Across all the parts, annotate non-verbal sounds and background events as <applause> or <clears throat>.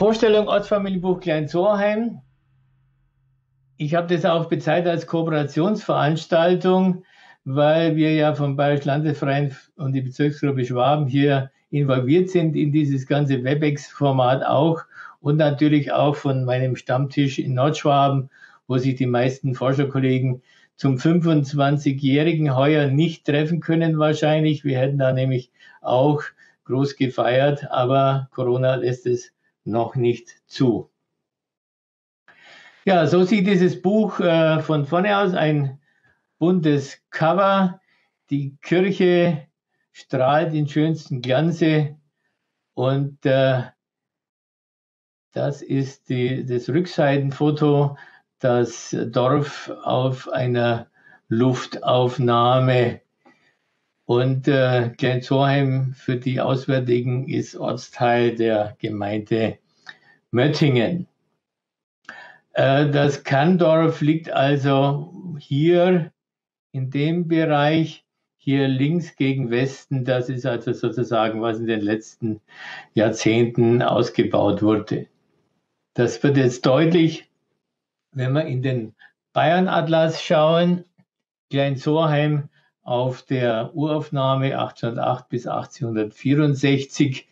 Vorstellung Ortsfamilienbuch Klein-Zorheim. Ich habe das auch bezeichnet als Kooperationsveranstaltung, weil wir ja vom Bayerischen Landesverein und die Bezirksgruppe Schwaben hier involviert sind in dieses ganze WebEx-Format auch und natürlich auch von meinem Stammtisch in Nordschwaben, wo sich die meisten Forscherkollegen zum 25-jährigen heuer nicht treffen können wahrscheinlich. Wir hätten da nämlich auch groß gefeiert, aber Corona lässt es noch nicht zu. Ja, so sieht dieses Buch äh, von vorne aus, ein buntes Cover. Die Kirche strahlt in schönsten Glanze und äh, das ist die, das Rückseitenfoto, das Dorf auf einer Luftaufnahme. Und äh, Kleinzorheim für die Auswärtigen ist Ortsteil der Gemeinde Möttingen. Äh, das Kanndorf liegt also hier in dem Bereich, hier links gegen Westen. Das ist also sozusagen, was in den letzten Jahrzehnten ausgebaut wurde. Das wird jetzt deutlich, wenn wir in den Bayern-Atlas schauen. Klein-Sorheim auf der Uraufnahme 1808 bis 1864.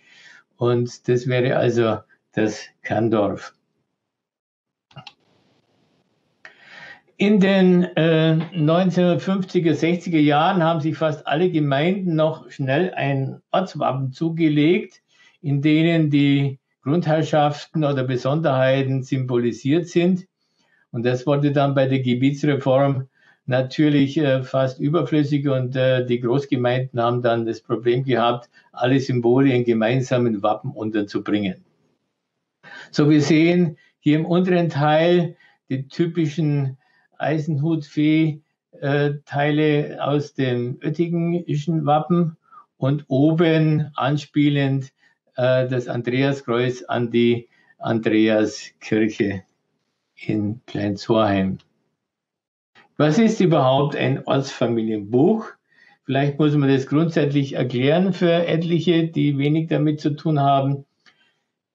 Und das wäre also das Kerndorf. In den äh, 1950er, 60er Jahren haben sich fast alle Gemeinden noch schnell ein Ortswappen zugelegt, in denen die Grundherrschaften oder Besonderheiten symbolisiert sind. Und das wurde dann bei der Gebietsreform natürlich äh, fast überflüssig und äh, die Großgemeinden haben dann das Problem gehabt, alle Symbole in gemeinsamen Wappen unterzubringen. So, wir sehen hier im unteren Teil die typischen Eisenhutfee-Teile äh, aus dem Oettingenischen Wappen und oben anspielend äh, das Andreaskreuz an die Andreaskirche in Kleinzorheim. Was ist überhaupt ein Ortsfamilienbuch? Vielleicht muss man das grundsätzlich erklären für etliche, die wenig damit zu tun haben.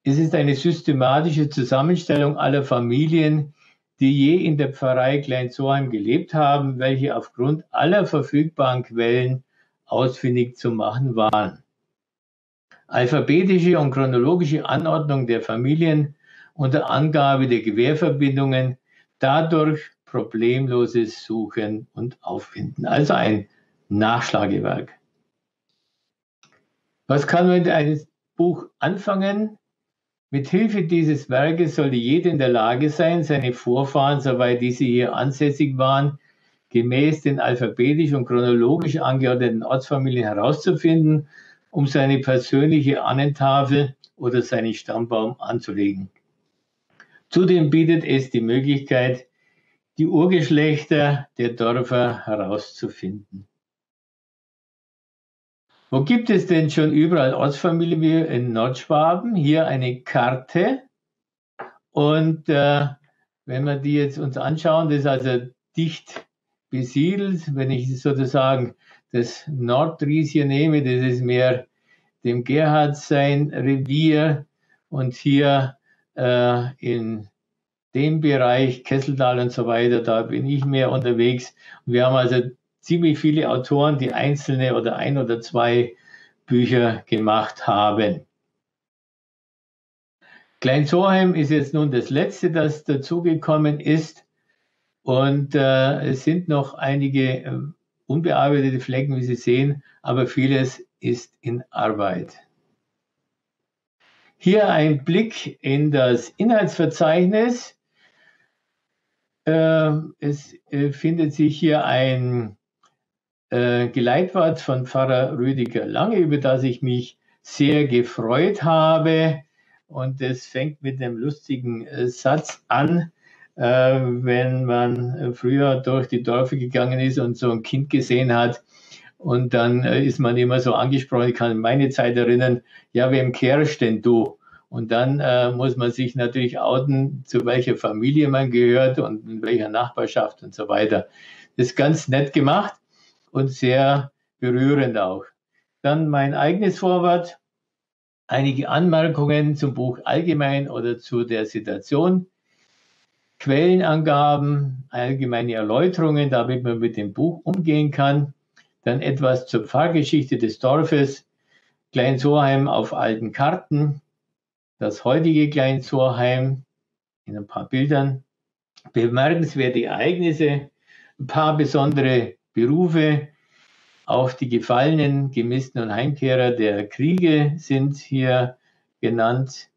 Es ist eine systematische Zusammenstellung aller Familien, die je in der Pfarrei Kleinzorheim gelebt haben, welche aufgrund aller verfügbaren Quellen ausfindig zu machen waren alphabetische und chronologische Anordnung der Familien unter Angabe der Querverbindungen, dadurch problemloses Suchen und Auffinden. Also ein Nachschlagewerk. Was kann man mit einem Buch anfangen? Mit Hilfe dieses Werkes sollte jeder in der Lage sein, seine Vorfahren, soweit diese hier ansässig waren, gemäß den alphabetisch und chronologisch angeordneten Ortsfamilien herauszufinden um seine persönliche Ahnentafel oder seinen Stammbaum anzulegen. Zudem bietet es die Möglichkeit, die Urgeschlechter der Dörfer herauszufinden. Wo gibt es denn schon überall Ortsfamilien wie in Nordschwaben? Hier eine Karte. Und äh, wenn wir die jetzt uns anschauen, das ist also dicht besiedelt. Wenn ich sozusagen das Nordries hier nehme, das ist mehr dem Gerhard sein Revier und hier äh, in dem Bereich Kesseldal und so weiter, da bin ich mehr unterwegs. wir haben also ziemlich viele Autoren, die einzelne oder ein oder zwei Bücher gemacht haben. Klein Soheim ist jetzt nun das letzte, das dazugekommen ist. Und äh, es sind noch einige äh, unbearbeitete Flecken, wie Sie sehen, aber vieles ist in Arbeit. Hier ein Blick in das Inhaltsverzeichnis. Äh, es äh, findet sich hier ein äh, Geleitwort von Pfarrer Rüdiger Lange, über das ich mich sehr gefreut habe. Und es fängt mit einem lustigen Satz an, wenn man früher durch die Dörfer gegangen ist und so ein Kind gesehen hat, und dann äh, ist man immer so angesprochen, ich kann meine Zeit erinnern, ja, wem kehrst denn du? Und dann äh, muss man sich natürlich outen, zu welcher Familie man gehört und in welcher Nachbarschaft und so weiter. Das ist ganz nett gemacht und sehr berührend auch. Dann mein eigenes Vorwort. einige Anmerkungen zum Buch allgemein oder zu der Situation, Quellenangaben, allgemeine Erläuterungen, damit man mit dem Buch umgehen kann, dann etwas zur Pfarrgeschichte des Dorfes, Klein Soheim auf alten Karten, das heutige Klein Soheim in ein paar Bildern, bemerkenswerte Ereignisse, ein paar besondere Berufe, auch die Gefallenen, Gemissten und Heimkehrer der Kriege sind hier genannt.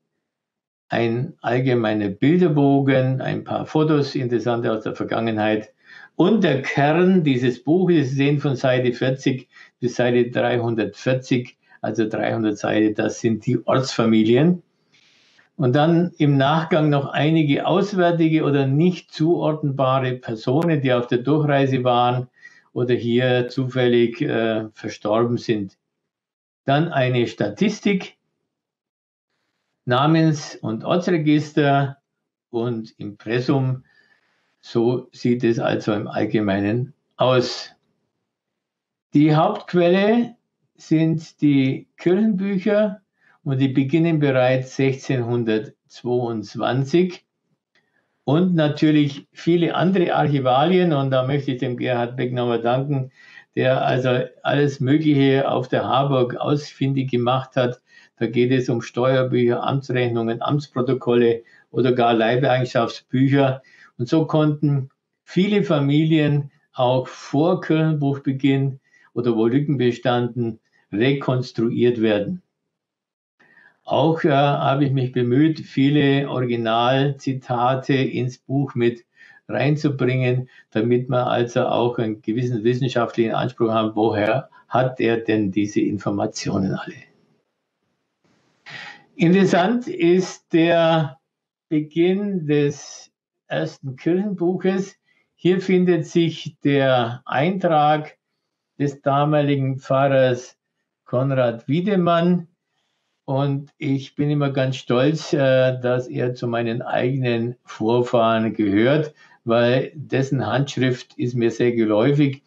Ein allgemeiner Bilderbogen, ein paar Fotos, interessante aus der Vergangenheit. Und der Kern dieses Buches, sehen von Seite 40 bis Seite 340, also 300 Seiten, das sind die Ortsfamilien. Und dann im Nachgang noch einige auswärtige oder nicht zuordnbare Personen, die auf der Durchreise waren oder hier zufällig äh, verstorben sind. Dann eine Statistik, Namens- und Ortsregister und Impressum. So sieht es also im Allgemeinen aus. Die Hauptquelle sind die Kirchenbücher und die beginnen bereits 1622 und natürlich viele andere Archivalien. Und da möchte ich dem Gerhard Beck nochmal danken, der also alles Mögliche auf der Harburg ausfindig gemacht hat. Da geht es um Steuerbücher, Amtsrechnungen, Amtsprotokolle oder gar Leibeigenschaftsbücher. Und so konnten viele Familien auch vor Kirchenbuchbeginn oder wo Lücken bestanden, rekonstruiert werden. Auch äh, habe ich mich bemüht, viele Originalzitate ins Buch mit reinzubringen, damit man also auch einen gewissen wissenschaftlichen Anspruch haben, woher hat er denn diese Informationen alle. Interessant ist der Beginn des ersten Kirchenbuches. Hier findet sich der Eintrag des damaligen Pfarrers Konrad Wiedemann und ich bin immer ganz stolz, äh, dass er zu meinen eigenen Vorfahren gehört, weil dessen Handschrift ist mir sehr geläufig.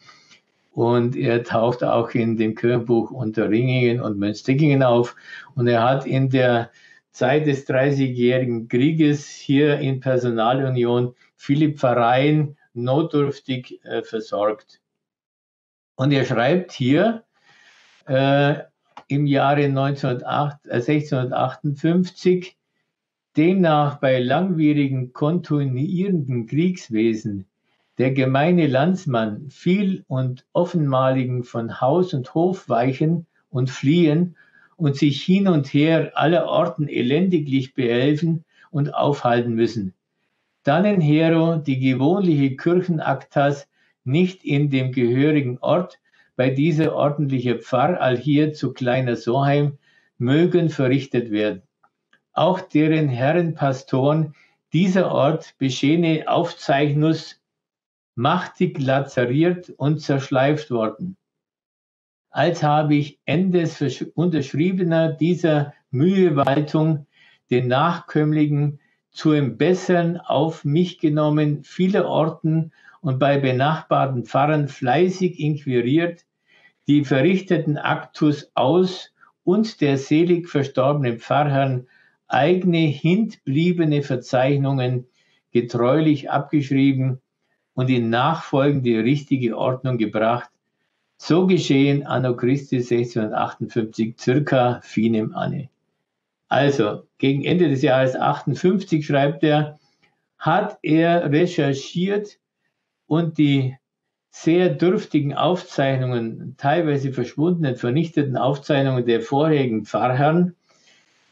Und er taucht auch in dem Kirchenbuch unter Ringingen und Mönstickingen auf. Und er hat in der Zeit des Dreißigjährigen Krieges hier in Personalunion viele Pfarreien notdürftig äh, versorgt. Und er schreibt hier, äh, im Jahre 1908, äh 1658 demnach bei langwierigen kontinuierenden Kriegswesen der gemeine Landsmann viel und offenmaligen von Haus und Hof weichen und fliehen und sich hin und her aller Orten elendiglich behelfen und aufhalten müssen. Dann in Hero die gewohnliche Kirchenaktas nicht in dem gehörigen Ort, bei dieser ordentliche Pfarr all hier zu kleiner Soheim mögen verrichtet werden. Auch deren Herrenpastoren dieser Ort beschehene Aufzeichnus machtig lazariert und zerschleift worden. Als habe ich endes unterschriebener dieser Mühewaltung den Nachkömmlichen zu im Bessern auf mich genommen, viele Orten und bei benachbarten Pfarrern fleißig inquiriert, die verrichteten Aktus aus und der selig verstorbenen Pfarrherrn eigene hintbliebene Verzeichnungen getreulich abgeschrieben und in nachfolgende richtige Ordnung gebracht. So geschehen anno Christi 1658 circa finem anne. Also, gegen Ende des Jahres 58 schreibt er, hat er recherchiert und die sehr dürftigen Aufzeichnungen, teilweise verschwundenen, vernichteten Aufzeichnungen der vorherigen Pfarrherren,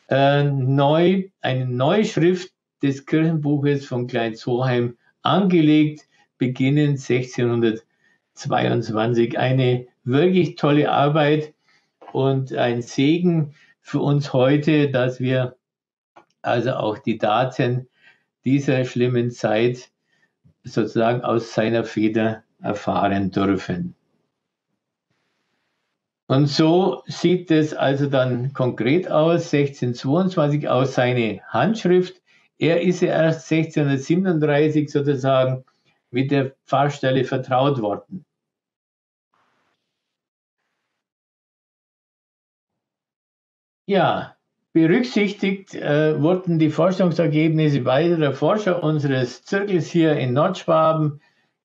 äh, neu, eine Neuschrift des Kirchenbuches von Klein-Soheim angelegt, beginnend 1622. Eine wirklich tolle Arbeit und ein Segen für uns heute, dass wir also auch die Daten dieser schlimmen Zeit sozusagen aus seiner Feder erfahren dürfen. Und so sieht es also dann konkret aus, 1622 aus seine Handschrift. Er ist ja erst 1637 sozusagen mit der Pfarrstelle vertraut worden. Ja, Berücksichtigt äh, wurden die Forschungsergebnisse weiterer Forscher unseres Zirkels hier in Nordschwaben,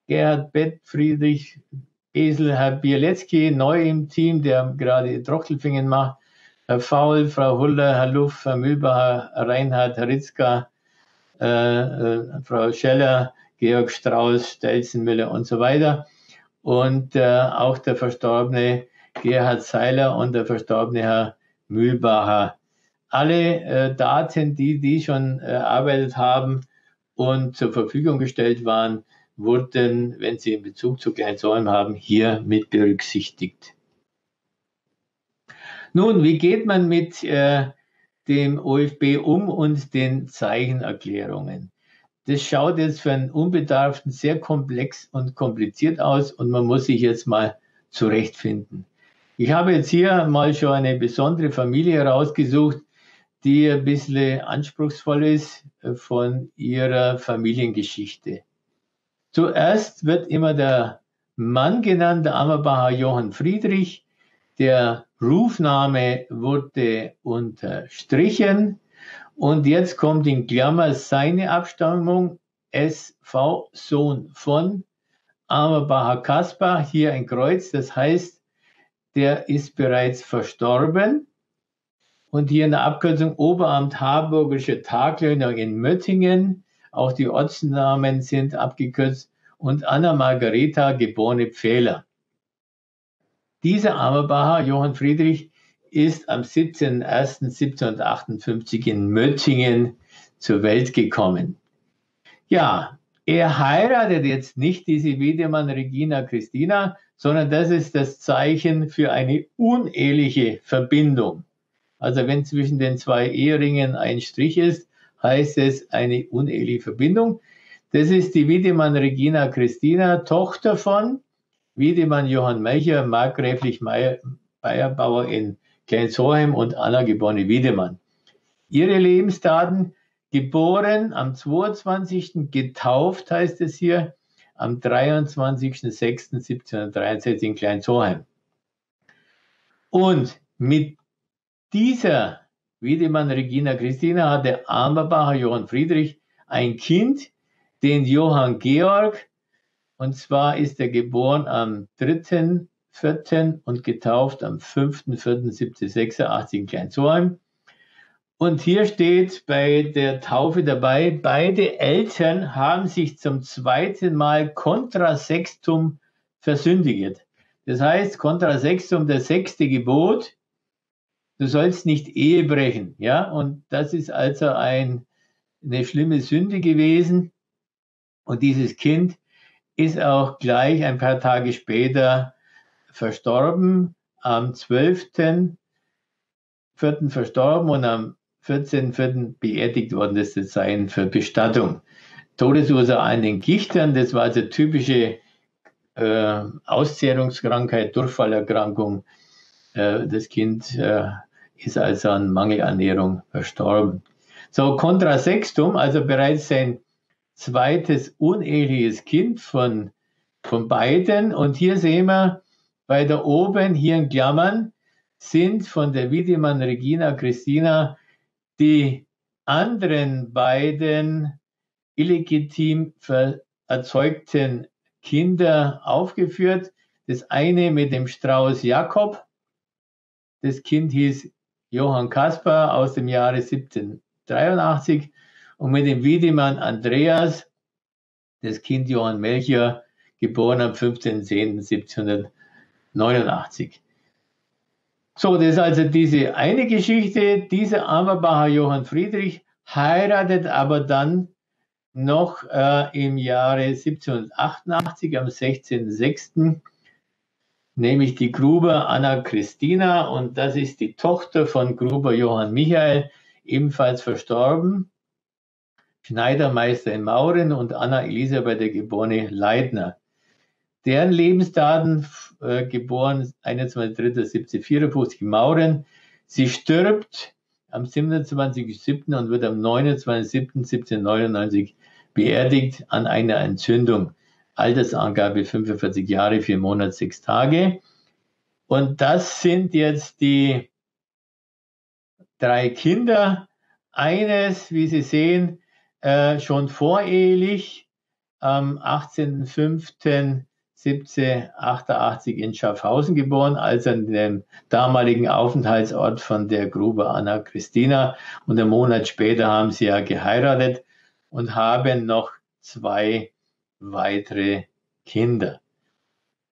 Gerhard Bett, Friedrich Esel, Herr Bielecki, neu im Team, der gerade Trochtelfingen macht, Herr Faul, Frau Huller, Herr Luff, Herr Mühlbacher, Reinhard Ritzka, äh, äh, Frau Scheller, Georg Strauß, Stelzenmüller und so weiter. Und äh, auch der verstorbene Gerhard Seiler und der verstorbene Herr Mühlbacher alle äh, Daten, die die schon äh, erarbeitet haben und zur Verfügung gestellt waren, wurden, wenn sie in Bezug zu Kleinsäumen haben, hier mit berücksichtigt. Nun, wie geht man mit äh, dem OFB um und den Zeichenerklärungen? Das schaut jetzt für einen Unbedarften sehr komplex und kompliziert aus und man muss sich jetzt mal zurechtfinden. Ich habe jetzt hier mal schon eine besondere Familie herausgesucht, die ein bisschen anspruchsvoll ist äh, von ihrer Familiengeschichte. Zuerst wird immer der Mann genannt, der Ammerbacher Johann Friedrich. Der Rufname wurde unterstrichen. Und jetzt kommt in Klammer seine Abstammung SV Sohn von Ammerbacher Kaspar, hier ein Kreuz, das heißt, der ist bereits verstorben und hier in der Abkürzung Oberamt Harburgische Taglöhner in Möttingen. Auch die Ortsnamen sind abgekürzt und Anna Margareta geborene Pfähler. Dieser Ammerbacher, Johann Friedrich, ist am 17.01.1758 in Möttingen zur Welt gekommen. Ja, er heiratet jetzt nicht diese Wiedemann Regina Christina, sondern das ist das Zeichen für eine uneheliche Verbindung. Also wenn zwischen den zwei Eheringen ein Strich ist, heißt es eine uneheliche Verbindung. Das ist die Wiedemann Regina Christina, Tochter von Wiedemann Johann Melcher, markgräflich Bayerbauer in Kleinsoheim und Anna geborene Wiedemann. Ihre Lebensdaten, geboren am 22. getauft heißt es hier, am 23.06.1763 in Kleinsoheim. Und mit dieser Wiedemann Regina Christina hatte Amberbacher Johann Friedrich ein Kind, den Johann Georg, und zwar ist er geboren am 3.4. und getauft am 5.4.1786 in Kleinzoheim. Und hier steht bei der Taufe dabei, beide Eltern haben sich zum zweiten Mal contra sextum versündigt. Das heißt, contra sextum, das sechste Gebot, du sollst nicht Ehe brechen. Ja, und das ist also ein, eine schlimme Sünde gewesen. Und dieses Kind ist auch gleich ein paar Tage später verstorben, am 12.04. verstorben und am 14.04. beerdigt worden. Das ist sein für Bestattung. Todesursache an den Gichtern, das war also typische äh, Auszehrungskrankheit, Durchfallerkrankung. Äh, das Kind äh, ist also an Mangelernährung verstorben. So, Contra Sextum, also bereits sein zweites uneheliches Kind von, von beiden. Und hier sehen wir bei der oben, hier in Klammern, sind von der Wiedemann Regina Christina die anderen beiden illegitim erzeugten Kinder aufgeführt. Das eine mit dem Strauß Jakob. Das Kind hieß Johann Kaspar aus dem Jahre 1783 und mit dem Wiedemann Andreas, das Kind Johann Melchior, geboren am 15.10.1789. So, das ist also diese eine Geschichte. Dieser Ammerbacher Johann Friedrich heiratet aber dann noch äh, im Jahre 1788 am 16.06 nämlich die Gruber Anna Christina und das ist die Tochter von Gruber Johann Michael, ebenfalls verstorben. Schneidermeister in Mauren und Anna Elisabeth, der geborene Leitner. Deren Lebensdaten, äh, geboren 21.03.1754 in Mauren. Sie stirbt am 27.07. und wird am 29.07.1799 beerdigt an einer Entzündung. Altersangabe 45 Jahre, 4 Monate, 6 Tage. Und das sind jetzt die drei Kinder. Eines, wie Sie sehen, äh, schon vorehelich am 18.05.1788 in Schaffhausen geboren, also an dem damaligen Aufenthaltsort von der Grube Anna Christina. Und einen Monat später haben sie ja geheiratet und haben noch zwei weitere Kinder.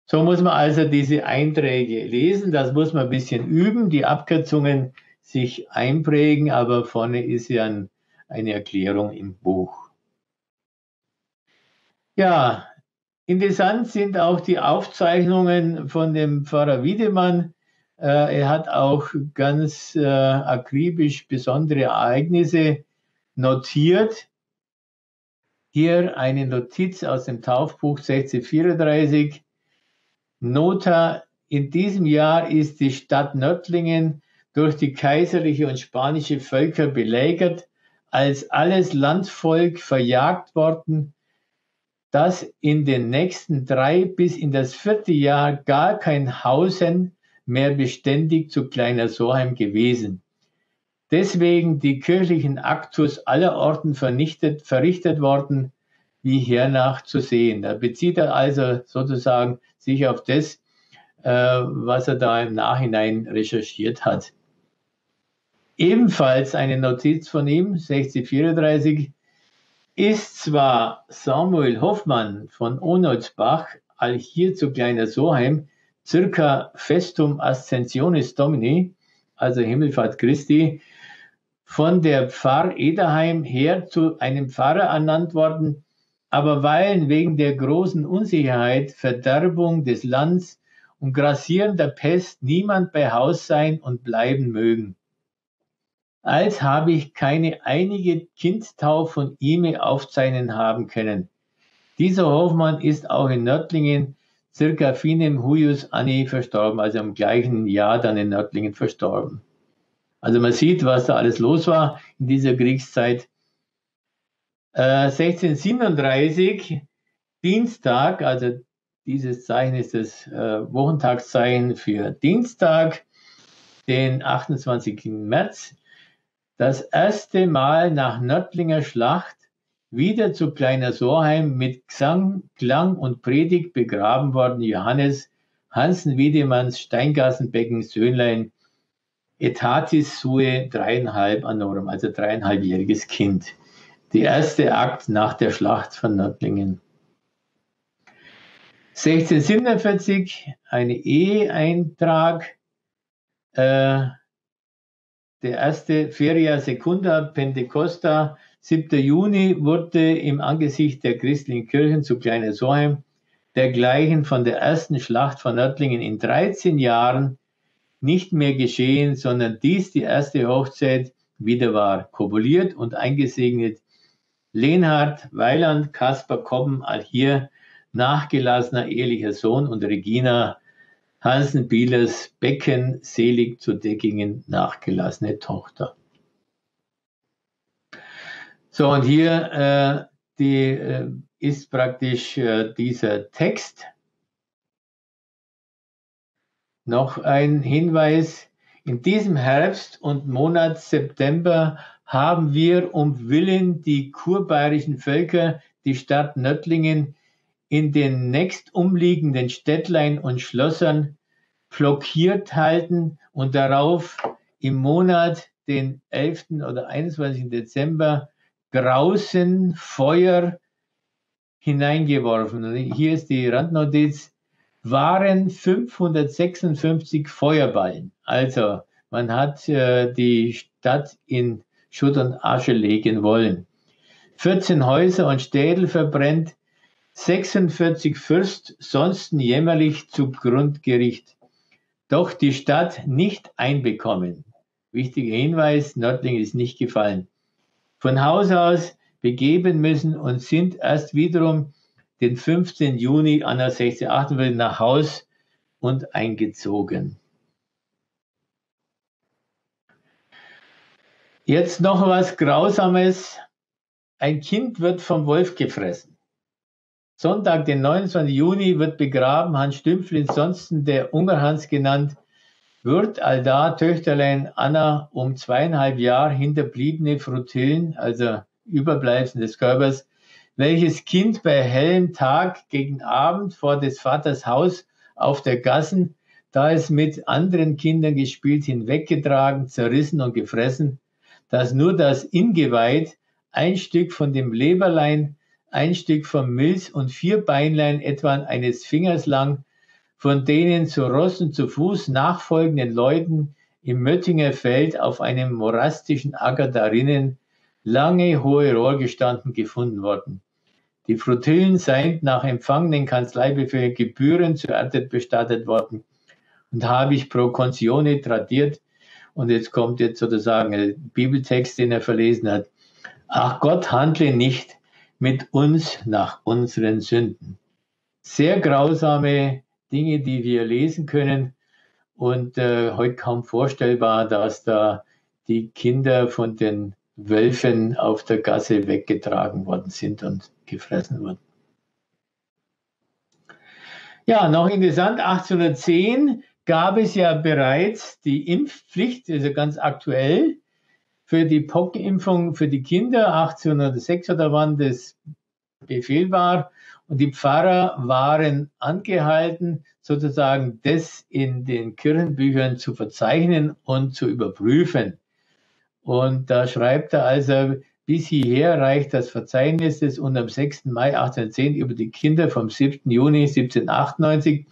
So muss man also diese Einträge lesen. Das muss man ein bisschen üben, die Abkürzungen sich einprägen, aber vorne ist ja ein, eine Erklärung im Buch. Ja, interessant sind auch die Aufzeichnungen von dem Pfarrer Wiedemann. Äh, er hat auch ganz äh, akribisch besondere Ereignisse notiert. Hier eine Notiz aus dem Taufbuch 1634. Nota, in diesem Jahr ist die Stadt Nördlingen durch die kaiserliche und spanische Völker belägert, als alles Landvolk verjagt worden dass in den nächsten drei bis in das vierte Jahr gar kein Hausen mehr beständig zu Kleiner Soheim gewesen. Deswegen die kirchlichen Aktus aller Orten vernichtet, verrichtet worden, wie hernach zu sehen. Da bezieht er also sozusagen sich auf das, äh, was er da im Nachhinein recherchiert hat. Ebenfalls eine Notiz von ihm, 1634, ist zwar Samuel Hoffmann von Onolzbach all hier zu Kleiner Soheim circa Festum Ascensionis Domini, also Himmelfahrt Christi, von der Pfarr Ederheim her zu einem Pfarrer ernannt worden, aber weilen wegen der großen Unsicherheit, Verderbung des Landes und grassierender Pest niemand bei Haus sein und bleiben mögen als habe ich keine einige Kindstau von ihm aufzeichnen haben können. Dieser Hofmann ist auch in Nördlingen circa finem huius anni verstorben, also im gleichen Jahr dann in Nördlingen verstorben. Also man sieht, was da alles los war in dieser Kriegszeit. Äh, 1637, Dienstag, also dieses Zeichen ist das äh, Wochentagszeichen für Dienstag, den 28. März, das erste Mal nach Nördlinger Schlacht wieder zu Kleiner Sorheim mit Gesang, Klang und Predigt begraben worden Johannes Hansen Wiedemanns Steingassenbecken Söhnlein Etatis sue dreieinhalb anorum, also dreieinhalbjähriges Kind. Der erste Akt nach der Schlacht von Nördlingen. 1647 eine Eheeintrag äh, der erste Feria Secunda Pentecosta, 7. Juni, wurde im Angesicht der christlichen Kirchen zu Kleine Soheim dergleichen von der ersten Schlacht von Nördlingen in 13 Jahren nicht mehr geschehen, sondern dies die erste Hochzeit wieder war, kopuliert und eingesegnet. Lenhard, Weiland, Kaspar Koppen, all hier nachgelassener ehelicher Sohn und Regina Hansen Bielers Becken selig zu Deckingen nachgelassene Tochter. So, und hier äh, die, äh, ist praktisch äh, dieser Text. Noch ein Hinweis. In diesem Herbst und Monat September haben wir um Willen die kurbayerischen Völker die Stadt Nördlingen in den nächstumliegenden Städtlein und Schlössern blockiert halten und darauf im Monat den 11. oder 21. Dezember grausen Feuer hineingeworfen. Hier ist die Randnotiz, waren 556 Feuerballen. Also man hat äh, die Stadt in Schutt und Asche legen wollen. 14 Häuser und Städel verbrennt, 46 Fürst sonsten jämmerlich zu Grundgericht doch die Stadt nicht einbekommen. Wichtiger Hinweis, Nördlingen ist nicht gefallen. Von Haus aus begeben müssen und sind erst wiederum den 15. Juni an der 1648 nach Haus und eingezogen. Jetzt noch was Grausames. Ein Kind wird vom Wolf gefressen. Sonntag, den 29. Juni, wird begraben Hans Stümpfl, ansonsten der Ungerhans genannt, wird allda Töchterlein Anna um zweieinhalb Jahre hinterbliebene Frutillen, also Überbleibsel des Körpers, welches Kind bei hellem Tag gegen Abend vor des Vaters Haus auf der Gassen, da es mit anderen Kindern gespielt, hinweggetragen, zerrissen und gefressen, dass nur das Ingeweid, ein Stück von dem Leberlein, ein Stück vom Milz und vier Beinlein etwa eines Fingers lang von denen zu Ross und zu Fuß nachfolgenden Leuten im Möttinger Feld auf einem morastischen Acker darinnen lange hohe Rohrgestanden gefunden worden. Die Flotillen seien nach empfangenen Kanzleibefehlen gebührend zur Erde bestattet worden und habe ich pro Consione tradiert. Und jetzt kommt jetzt sozusagen ein Bibeltext, den er verlesen hat. Ach Gott handle nicht mit uns nach unseren Sünden. Sehr grausame Dinge, die wir lesen können. Und äh, heute kaum vorstellbar, dass da die Kinder von den Wölfen auf der Gasse weggetragen worden sind und gefressen wurden. Ja, noch interessant, 1810 gab es ja bereits die Impfpflicht, also ganz aktuell, für die Pockenimpfung für die Kinder. 1806 oder wann das Befehl war. Und die Pfarrer waren angehalten, sozusagen das in den Kirchenbüchern zu verzeichnen und zu überprüfen. Und da schreibt er also, bis hierher reicht das Verzeichnis des und am 6. Mai 1810 über die Kinder vom 7. Juni 1798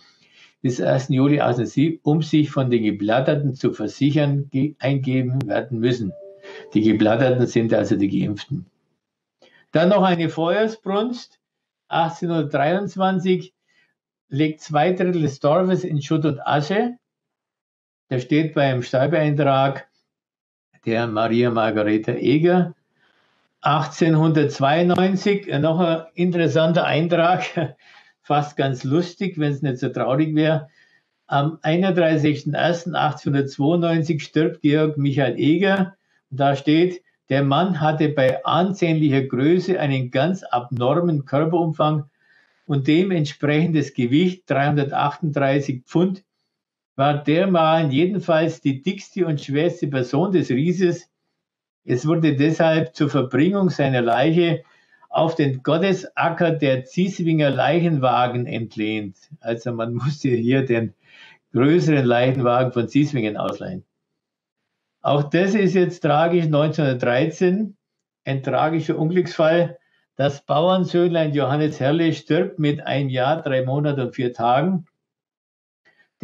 bis 1. Juli 1807, um sich von den Geblatterten zu versichern, eingeben werden müssen. Die Geblatterten sind also die Geimpften. Dann noch eine Feuersbrunst 1823 legt zwei Drittel des Dorfes in Schutt und Asche. Der steht beim Sterbeintrag der Maria Margareta Eger. 1892, noch ein interessanter Eintrag, <laughs> fast ganz lustig, wenn es nicht so traurig wäre. Am 31.01.1892 stirbt Georg Michael Eger. Da steht, der Mann hatte bei ansehnlicher Größe einen ganz abnormen Körperumfang und dementsprechendes Gewicht 338 Pfund, war dermalen jedenfalls die dickste und schwerste Person des Rieses. Es wurde deshalb zur Verbringung seiner Leiche auf den Gottesacker der Zieswinger Leichenwagen entlehnt. Also man <laughs> musste hier den größeren Leichenwagen von Zieswingen ausleihen. Auch das ist jetzt tragisch. 1913, ein tragischer Unglücksfall. Das Bauernsöhnlein Johannes Herrle stirbt mit einem Jahr, drei Monaten und vier Tagen.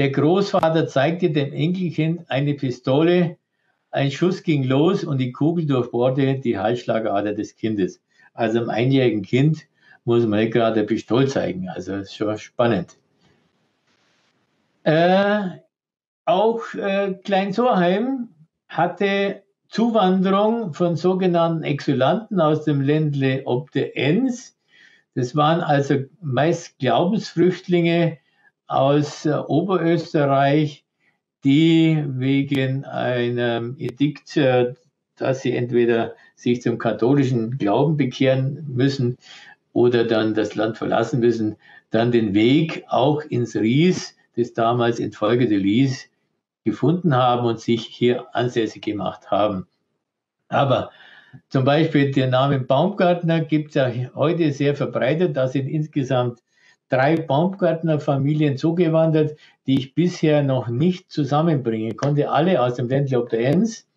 Der Großvater zeigte dem Enkelkind eine Pistole. Ein Schuss ging los und die Kugel durchbohrte die Halsschlagader des Kindes. Also einem einjährigen Kind muss man nicht gerade eine Pistole zeigen. Also ist schon spannend. Äh, auch äh, Klein Sorheim hatte Zuwanderung von sogenannten Exulanten aus dem Ländle ob der Enns. Das waren also meist Glaubensflüchtlinge aus äh, Oberösterreich, die wegen einem Edikt, äh, dass sie entweder sich zum katholischen Glauben bekehren müssen oder dann das Land verlassen müssen, dann den Weg auch ins Ries, das damals infolge der Lies gefunden haben und sich hier ansässig gemacht haben. Aber zum Beispiel der Name Baumgartner gibt es ja heute sehr verbreitet. Da sind insgesamt drei Baumgartner-Familien zugewandert, die ich bisher noch nicht zusammenbringen konnte. Alle aus dem Ländle ob der Enns.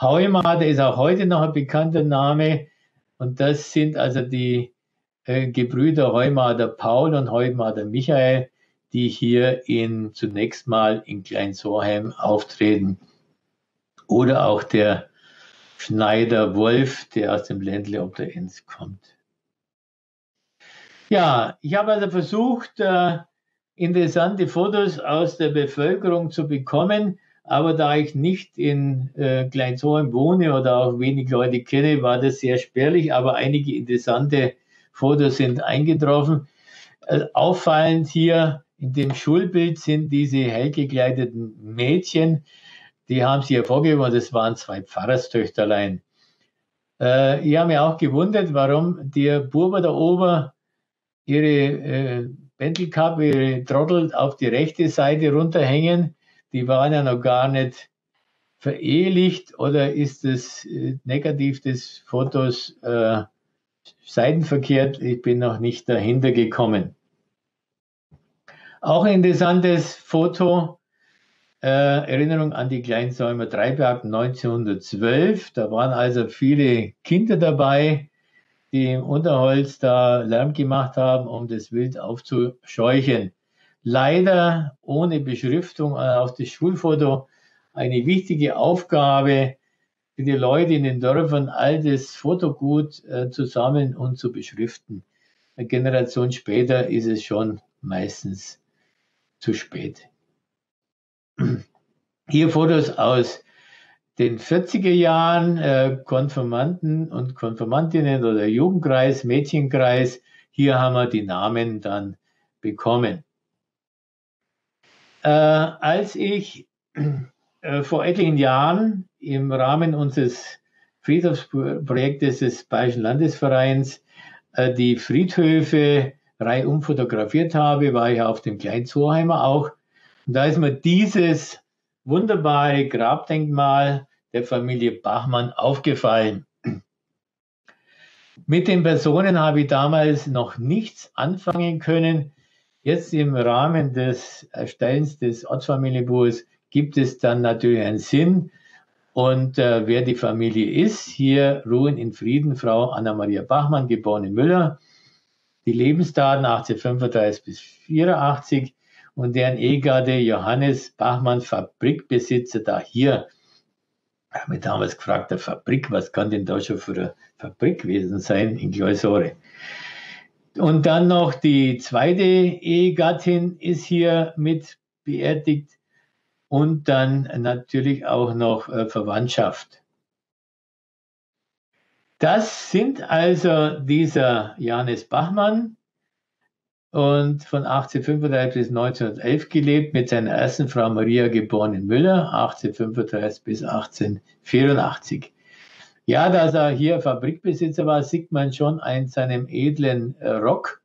Heumader ist auch heute noch ein bekannter Name. Und das sind also die äh, Gebrüder Heumader Paul und Heumader Michael, die hier in, zunächst mal in Klein-Sorheim auftreten. Oder auch der Schneider Wolf, der aus dem Ländle ob der Enz kommt. Ja, ich habe also versucht, äh, interessante Fotos aus der Bevölkerung zu bekommen, aber da ich nicht in äh, wohne oder auch wenig Leute kenne, war das sehr spärlich, aber einige interessante Fotos sind eingetroffen. Äh, auffallend hier in dem Schulbild sind diese hell gekleideten Mädchen, die haben sie hervorgehoben, das waren zwei Pfarrerstöchterlein. Äh, ich habe mich auch gewundert, warum der Burber da oben ihre äh, Bändelkappe, ihre Trottel auf die rechte Seite runterhängen, die waren ja noch gar nicht verehelicht oder ist es äh, negativ des Fotos äh, seitenverkehrt? Ich bin noch nicht dahinter gekommen. Auch ein interessantes Foto, äh, Erinnerung an die Kleinsäumer Dreiberg 1912. Da waren also viele Kinder dabei, die im Unterholz da Lärm gemacht haben, um das Wild aufzuscheuchen. Leider ohne Beschriftung auf das Schulfoto eine wichtige Aufgabe für die Leute in den Dörfern, all das Fotogut äh, zu sammeln und zu beschriften. Eine Generation später ist es schon meistens zu spät. <clears throat> Hier Fotos aus den 40er Jahren, äh, Konfirmanden und Konfirmandinnen oder Jugendkreis, Mädchenkreis. Hier haben wir die Namen dann bekommen. Äh, als ich äh, vor etlichen Jahren im Rahmen unseres Friedhofsprojektes des Bayerischen Landesvereins äh, die Friedhöfe reihum fotografiert habe, war ich auf dem Kleinzoheimer auch. Und da ist mir dieses wunderbare Grabdenkmal der Familie Bachmann aufgefallen. Mit den Personen habe ich damals noch nichts anfangen können. Jetzt im Rahmen des Erstellens des Ortsfamilienbuches gibt es dann natürlich einen Sinn. Und äh, wer die Familie ist, hier ruhen in Frieden Frau Anna-Maria Bachmann, geborene Müller, die Lebensdaten 1835 bis 84 und deren Ehegatte Johannes Bachmann, Fabrikbesitzer, da hier. Ich habe mich damals gefragt, der Fabrik, was kann denn da schon für eine Fabrik gewesen sein in Gleusore? Und dann noch die zweite Ehegattin ist hier mit beerdigt und dann natürlich auch noch äh, Verwandtschaft. Das sind also dieser Johannes Bachmann und von 1835 bis 1911 gelebt mit seiner ersten Frau Maria geboren Müller 1835 bis 1884. Ja, dass er hier Fabrikbesitzer war, sieht man schon an seinem edlen äh, Rock.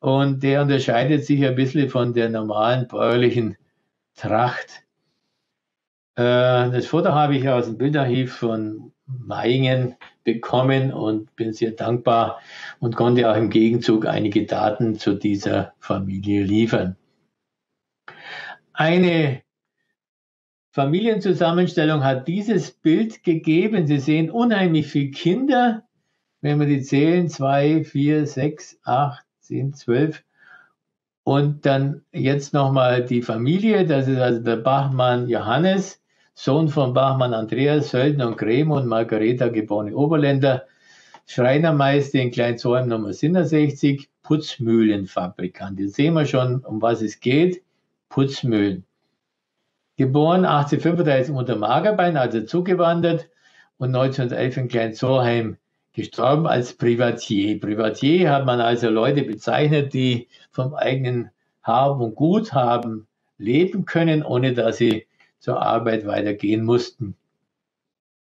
Und der unterscheidet sich ein bisschen von der normalen bäuerlichen Tracht. Äh, das Foto habe ich aus dem Bildarchiv von Maingen bekommen und bin sehr dankbar und konnte auch im Gegenzug einige Daten zu dieser Familie liefern. Eine Familienzusammenstellung hat dieses Bild gegeben. Sie sehen unheimlich viele Kinder. Wenn wir die zählen, zwei, vier, sechs, acht, zehn, zwölf, und dann jetzt nochmal die Familie, das ist also der Bachmann Johannes, Sohn von Bachmann Andreas, Söldner und Grem und Margareta geborene Oberländer, Schreinermeister in Kleinzolm Nummer 67, Putzmühlenfabrikant. Jetzt sehen wir schon, um was es geht. Putzmühlen. Geboren 1835 unter Magerbein, also zugewandert und 1911 in Kleinzorheim gestorben als Privatier. Privatier hat man also Leute bezeichnet, die vom eigenen Haben und Gut haben leben können, ohne dass sie zur Arbeit weitergehen mussten.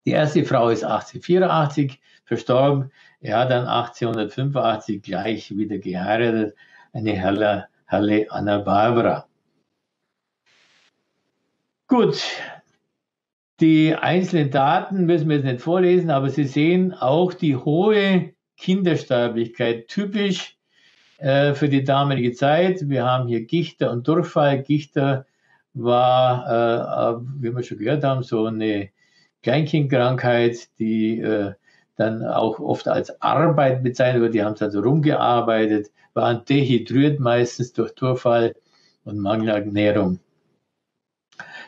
Die erste Frau ist 1884 verstorben. Er hat dann 1885 gleich wieder geheiratet, eine Herle, Herle Anna Barbara. Gut, die einzelnen Daten müssen wir jetzt nicht vorlesen, aber Sie sehen auch die hohe Kindersterblichkeit, typisch äh, für die damalige Zeit. Wir haben hier Gichter und Durchfall. Gichter war, äh, wie wir schon gehört haben, so eine Kleinkindkrankheit, die äh, dann auch oft als Arbeit bezeichnet wird. Die haben es also rumgearbeitet, waren dehydriert meistens durch Durchfall und Mangelernährung.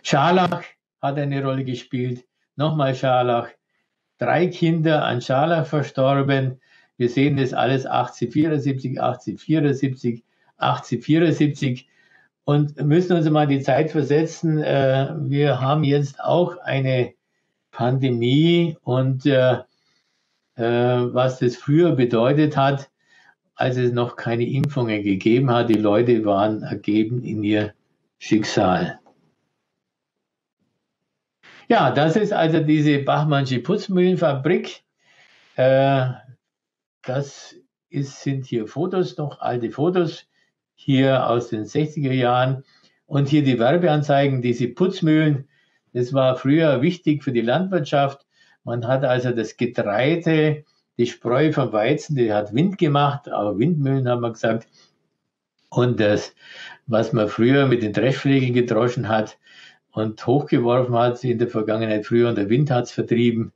Scharlach hat eine Rolle gespielt. Nochmal Scharlach. Drei Kinder an Scharlach verstorben. Wir sehen das alles 1874, 1874, 1874 und müssen uns mal die Zeit versetzen. Äh, wir haben jetzt auch eine Pandemie und äh, äh, was das früher bedeutet hat, als es noch keine Impfungen gegeben hat. Die Leute waren ergeben in ihr Schicksal. Ja, das ist also diese Bachmannsche Putzmühlenfabrik. Äh, das ist, sind hier Fotos noch, alte Fotos hier aus den 60er Jahren. Und hier die Werbeanzeigen, diese Putzmühlen, das war früher wichtig für die Landwirtschaft. Man hat also das Getreide, die Spreu vom Weizen, die hat Wind gemacht, aber Windmühlen haben wir gesagt. Und das, was man früher mit den Dreschflegeln gedroschen hat und hochgeworfen hat in der Vergangenheit früher und der Wind hat es vertrieben,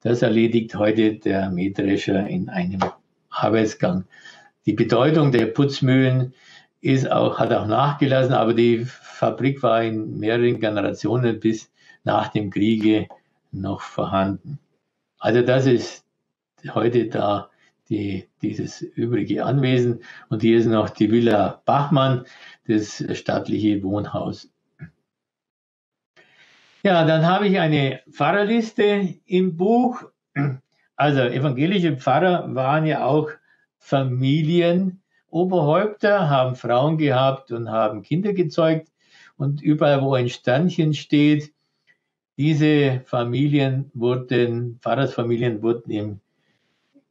das erledigt heute der Mähdrescher in einem Arbeitsgang. Die Bedeutung der Putzmühlen ist auch, hat auch nachgelassen, aber die Fabrik war in mehreren Generationen bis nach dem Kriege noch vorhanden. Also das ist heute da die, dieses übrige Anwesen und hier ist noch die Villa Bachmann, das staatliche Wohnhaus. Ja, dann habe ich eine Pfarrerliste im Buch. Also evangelische Pfarrer waren ja auch Familienoberhäupter, haben Frauen gehabt und haben Kinder gezeugt. Und überall, wo ein Sternchen steht, diese Familien wurden, Pfarrersfamilien wurden im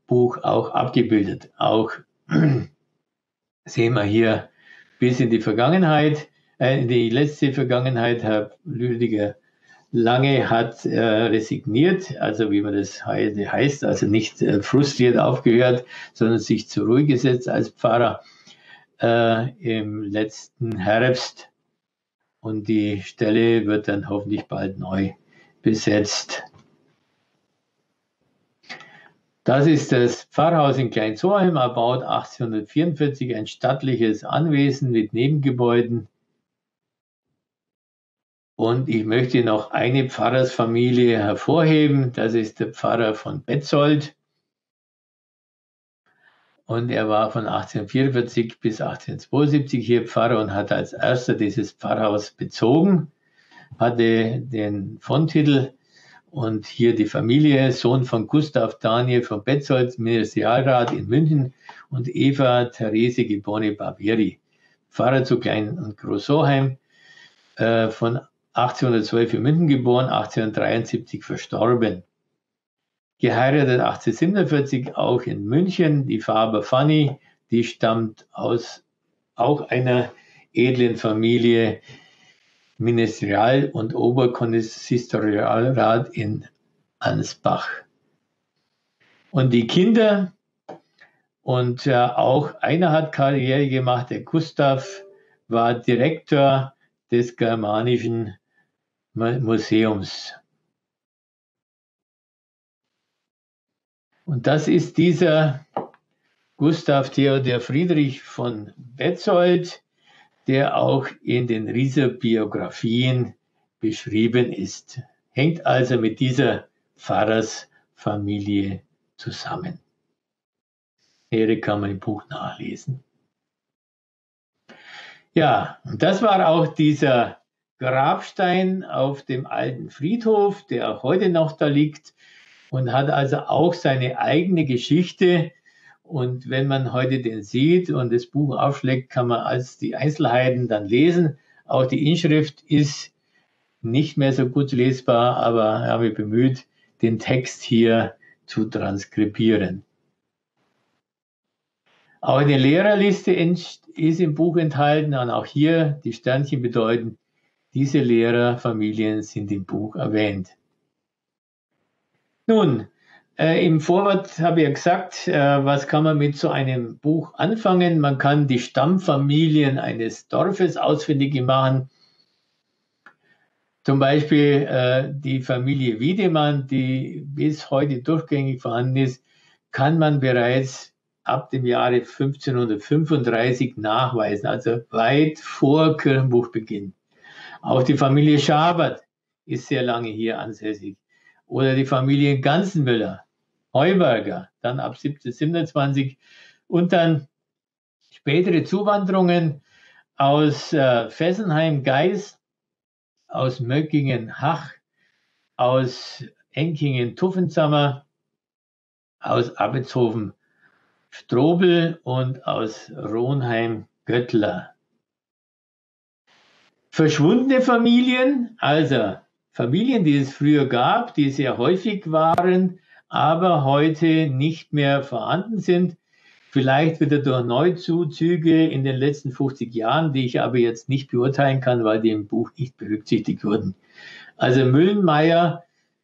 Buch auch abgebildet. Auch <clears throat> sehen wir hier bis in die Vergangenheit, äh, in die letzte Vergangenheit, Herr Lüdiger Lange hat äh, resigniert, also wie man das heute heißt, also nicht äh, frustriert aufgehört, sondern sich zur Ruhe gesetzt als Pfarrer äh, im letzten Herbst. Und die Stelle wird dann hoffentlich bald neu besetzt. Das ist das Pfarrhaus in Kleinzoheim, erbaut 1844, ein stattliches Anwesen mit Nebengebäuden und ich möchte noch eine Pfarrersfamilie hervorheben. Das ist der Pfarrer von Betzold. Und er war von 1844 bis 1872 hier Pfarrer und hat als erster dieses Pfarrhaus bezogen, hatte den Vontitel und hier die Familie, Sohn von Gustav Daniel von Betzold, Ministerialrat in München und Eva Therese geborene Barbieri, Pfarrer zu Klein- und Großoheim, äh, von 1812 in München geboren, 1873 verstorben. Geheiratet 1847 auch in München, die Faber Fanny, die stammt aus auch einer edlen Familie, Ministerial- und Oberkonsistorialrat in Ansbach. Und die Kinder, und äh, auch einer hat Karriere gemacht, der Gustav war Direktor des germanischen Museums. Und das ist dieser Gustav Theodor Friedrich von Betzold, der auch in den Rieser Biografien beschrieben ist. Hängt also mit dieser Pfarrersfamilie zusammen. Hier kann man im Buch nachlesen. Ja, und das war auch dieser Grabstein auf dem alten Friedhof, der auch heute noch da liegt und hat also auch seine eigene Geschichte. Und wenn man heute den sieht und das Buch aufschlägt, kann man als die Einzelheiten dann lesen. Auch die Inschrift ist nicht mehr so gut lesbar, aber ich habe mich bemüht, den Text hier zu transkribieren. Auch eine Lehrerliste ist im Buch enthalten und auch hier die Sternchen bedeuten diese Lehrerfamilien sind im Buch erwähnt. Nun, äh, im Vorwort habe ich ja gesagt, äh, was kann man mit so einem Buch anfangen? Man kann die Stammfamilien eines Dorfes ausfindig machen. Zum Beispiel äh, die Familie Wiedemann, die bis heute durchgängig vorhanden ist, kann man bereits ab dem Jahre 1535 nachweisen, also weit vor Kirchenbuchbeginn. Auch die Familie Schabert ist sehr lange hier ansässig. Oder die Familie Ganzenmüller, Heuberger, dann ab 1727 und dann spätere Zuwanderungen aus äh, Fessenheim, Geis, aus Möckingen, Hach, aus Enkingen, Tuffensammer, aus Abetshofen, Strobel und aus Ronheim, Göttler. Verschwundene Familien, also Familien, die es früher gab, die sehr häufig waren, aber heute nicht mehr vorhanden sind, Vielleicht wieder durch Neuzuzüge in den letzten 50 Jahren, die ich aber jetzt nicht beurteilen kann, weil die im Buch nicht berücksichtigt wurden. Also Müllenmeier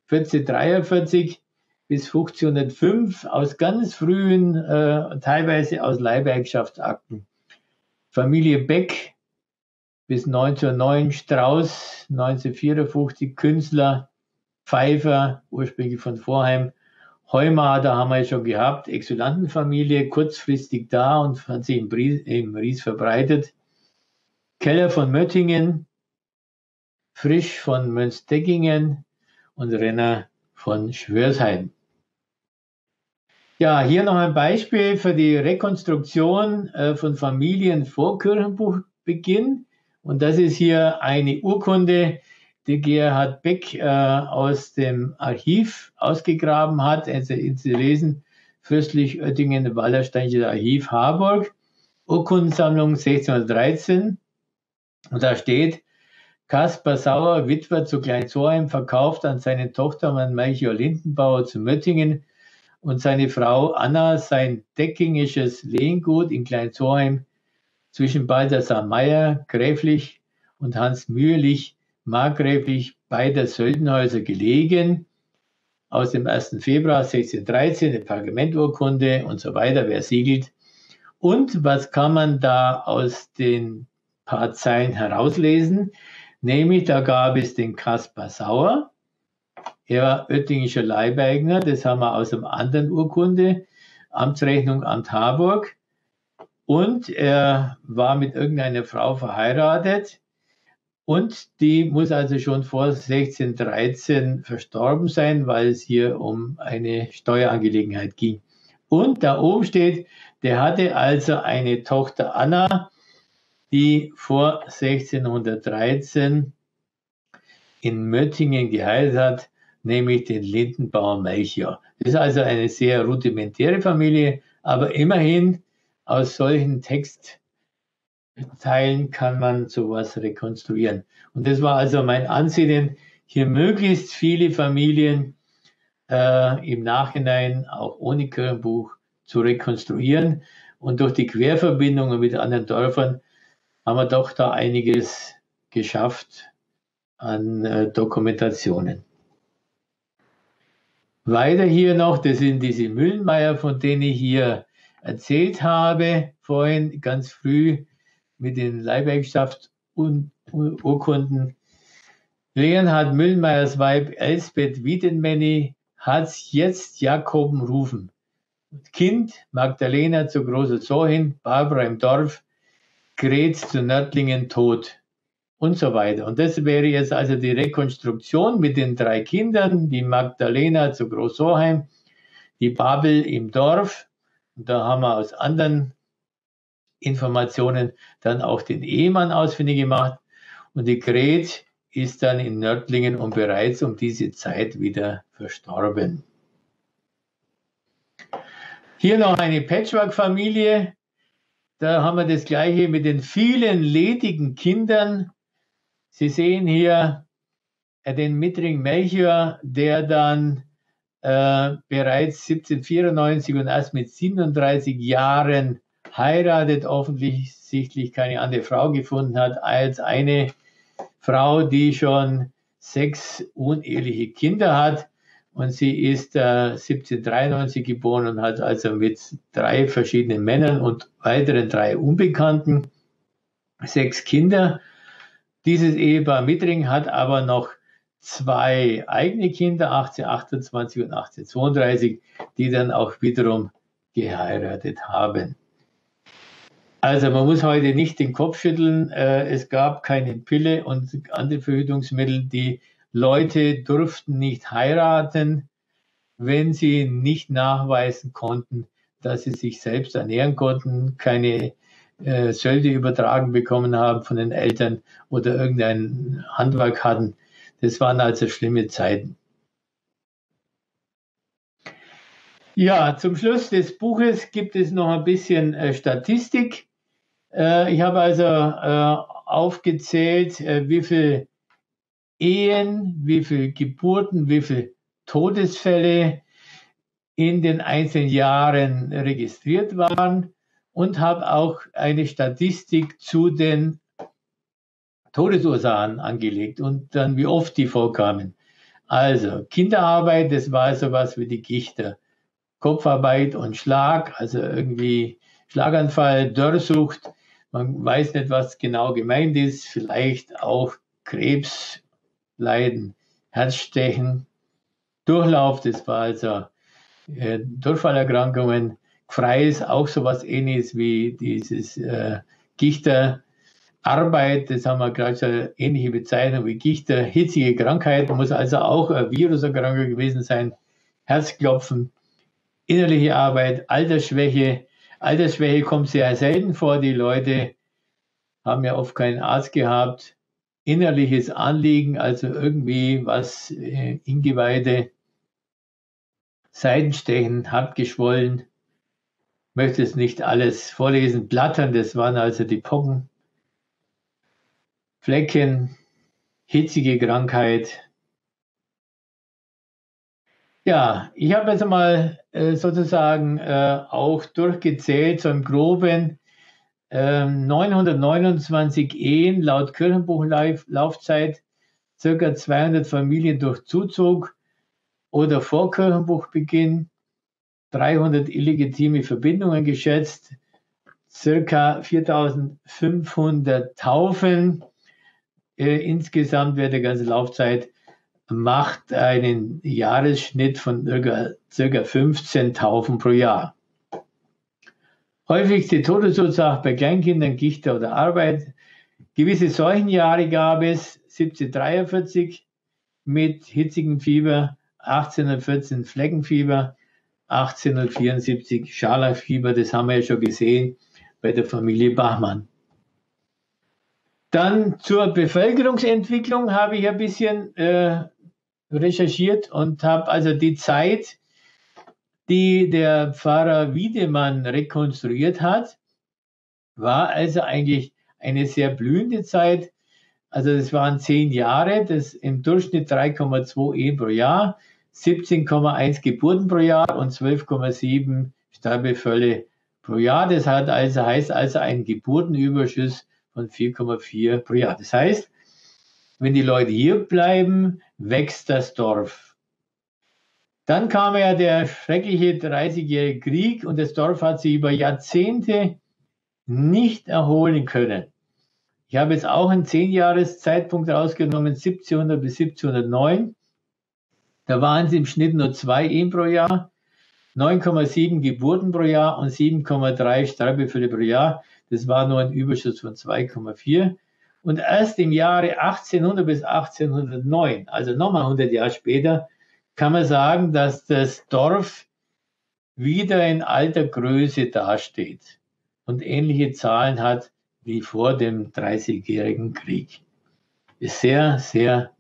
1443 bis 1505 aus ganz frühen, äh, teilweise aus Leihwerkschaftsakten. Familie Beck bis 1909 Strauß, 1954 Künstler, Pfeiffer, ursprünglich von Vorheim, Heumar, da haben wir ja schon gehabt, Exulantenfamilie, kurzfristig da und hat sich im, Ries, im Ries verbreitet. Keller von Möttingen, Frisch von Mönsteckingen und Renner von Schwörsheim. Ja, hier noch ein Beispiel für die Rekonstruktion äh, von Familien vor Kirchenbuchbeginn. Und das ist hier eine Urkunde, die Gerhard Beck äh, aus dem Archiv ausgegraben hat. Also Sie lesen Fürstlich Oettingen Wallersteinisches Archiv Harburg, Urkundensammlung 1613. Und da steht, Kaspar Sauer, Witwer zu Kleinzoheim, verkauft an seine Tochter Mann Melchior Lindenbauer zu Möttingen und seine Frau Anna sein deckingisches Lehngut in Kleinzoheim zwischen Balthasar Meyer, gräflich, und Hans Mühlich, markgräflich, beider Söldenhäuser gelegen, aus dem 1. Februar 1613, eine Pergamenturkunde und so weiter, wer siegelt. Und was kann man da aus den paar Zeilen herauslesen? Nämlich, da gab es den Kaspar Sauer, er war Oettingischer Leibeigner, das haben wir aus einem anderen Urkunde, Amtsrechnung Amt Harburg. Und er war mit irgendeiner Frau verheiratet und die muss also schon vor 1613 verstorben sein, weil es hier um eine Steuerangelegenheit ging. Und da oben steht, der hatte also eine Tochter Anna, die vor 1613 in Möttingen geheiratet hat nämlich den Lindenbauer Melchior. Das ist also eine sehr rudimentäre Familie, aber immerhin aus solchen Textteilen kann man sowas rekonstruieren. Und das war also mein Ansinnen, hier möglichst viele Familien äh, im Nachhinein auch ohne Kirchenbuch zu rekonstruieren. Und durch die Querverbindungen mit anderen Dörfern haben wir doch da einiges geschafft an äh, Dokumentationen. Weiter hier noch, das sind diese Müllenmeier, von denen ich hier erzählt habe, vorhin ganz früh mit den Leihwerkschaftsurkunden. Leonhard Müllenmeiers Weib Elsbeth Wiedenmenny hat jetzt Jakoben rufen. Kind Magdalena zu Großer Zohin, Barbara im Dorf, Gret zu Nördlingen tot und so weiter. Und das wäre jetzt also die Rekonstruktion mit den drei Kindern, die Magdalena zu Großoheim, die Babel im Dorf. Und da haben wir aus anderen Informationen dann auch den Ehemann ausfindig gemacht. Und die Gret ist dann in Nördlingen und bereits um diese Zeit wieder verstorben. Hier noch eine Patchwork-Familie. Da haben wir das gleiche mit den vielen ledigen Kindern Sie sehen hier den Mittring Melchior, der dann äh, bereits 1794 und erst mit 37 Jahren heiratet, offensichtlich keine andere Frau gefunden hat als eine Frau, die schon sechs uneheliche Kinder hat. Und sie ist äh, 1793 geboren und hat also mit drei verschiedenen Männern und weiteren drei Unbekannten sechs Kinder. Dieses Ehepaar Mittring hat aber noch zwei eigene Kinder, 1828 und 1832, die dann auch wiederum geheiratet haben. Also man muss heute nicht den Kopf schütteln. Äh, es gab keine Pille und andere Verhütungsmittel. Die Leute durften nicht heiraten, wenn sie nicht nachweisen konnten, dass sie sich selbst ernähren konnten, keine äh, Sölde übertragen bekommen haben von den Eltern oder irgendein Handwerk hatten. Das waren also schlimme Zeiten. Ja, zum Schluss des Buches gibt es noch ein bisschen äh, Statistik. Äh, ich habe also äh, aufgezählt, äh, wie viele Ehen, wie viele Geburten, wie viele Todesfälle in den einzelnen Jahren registriert waren und habe auch eine Statistik zu den Todesursachen angelegt und dann wie oft die vorkamen. Also Kinderarbeit, das war sowas wie die Gichter. Kopfarbeit und Schlag, also irgendwie Schlaganfall, Dörrsucht. Man weiß nicht, was genau gemeint ist. Vielleicht auch Krebsleiden, Herzstechen, Durchlauf, das war also äh, Durchfallerkrankungen. Frei ist auch sowas ähnliches wie dieses äh, Gichter. Arbeit, das haben wir gerade schon ähnliche Bezeichnung wie Gichter, hitzige Krankheit, muss also auch ein Viruserkrankung gewesen sein, Herzklopfen, innerliche Arbeit, Altersschwäche. Altersschwäche kommt sehr selten vor. Die Leute haben ja oft keinen Arzt gehabt. Innerliches Anliegen, also irgendwie was äh, Ingeweide, Seitenstechen, geschwollen. Möchte es nicht alles vorlesen. Blattern, das waren also die Pocken. Flecken, hitzige Krankheit. Ja, ich habe jetzt mal äh, sozusagen äh, auch durchgezählt, so im Groben, äh, 929 Ehen laut Kirchenbuchlaufzeit, circa 200 Familien durch Zuzug oder vor Kirchenbuchbeginn, 300 illegitime Verbindungen geschätzt, circa 4500 Taufen, äh, insgesamt während der ganzen Laufzeit macht einen Jahresschnitt von ca. 15.000 pro Jahr. Häufigste Todesursache bei Kleinkindern, Gichter oder Arbeit. Gewisse Seuchenjahre gab es 1743 mit hitzigem Fieber, 1814 Fleckenfieber, 1874 Scharlachfieber, das haben wir ja schon gesehen bei der Familie Bachmann. Dann zur Bevölkerungsentwicklung habe ich ein bisschen äh, recherchiert und habe also die Zeit, die der Pfarrer Wiedemann rekonstruiert hat, war also eigentlich eine sehr blühende Zeit. Also es waren zehn Jahre, das im Durchschnitt 3,2 Ehen pro Jahr, 17,1 Geburten pro Jahr und 12,7 Sterbefälle pro Jahr. Das hat also, heißt also ein Geburtenüberschuss von 4,4 pro Jahr. Das heißt, wenn die Leute hier bleiben, wächst das Dorf. Dann kam ja der schreckliche 30-jährige Krieg und das Dorf hat sich über Jahrzehnte nicht erholen können. Ich habe jetzt auch einen 10-Jahres-Zeitpunkt rausgenommen, 1700 bis 1709. Da waren es im Schnitt nur zwei Ehen pro Jahr, 9,7 Geburten pro Jahr und 7,3 Sterbefälle pro Jahr. Das war nur ein Überschuss von 2,4. Und erst im Jahre 1800 bis 1809, also nochmal 100 Jahre später, kann man sagen, dass das Dorf wieder in alter Größe dasteht und ähnliche Zahlen hat wie vor dem Dreißigjährigen Krieg. Ist sehr, sehr